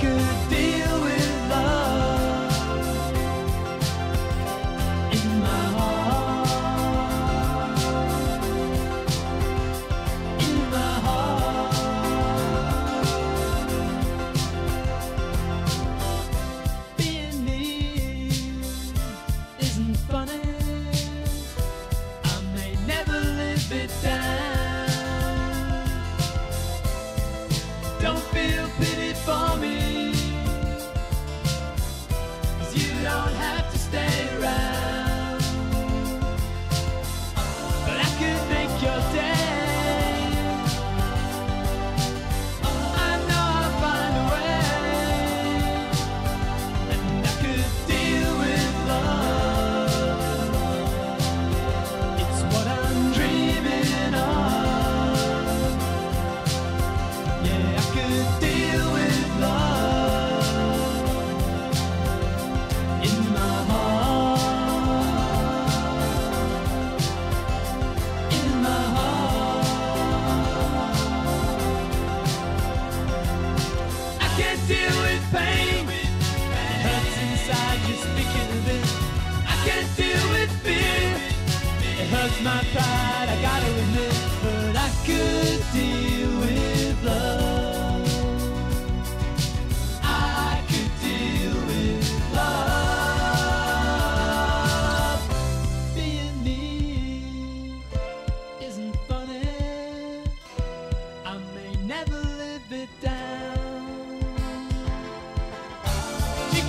could deal my pride, I gotta admit, but I could deal with love. I could deal with love. Being me isn't funny. I may never live it down. She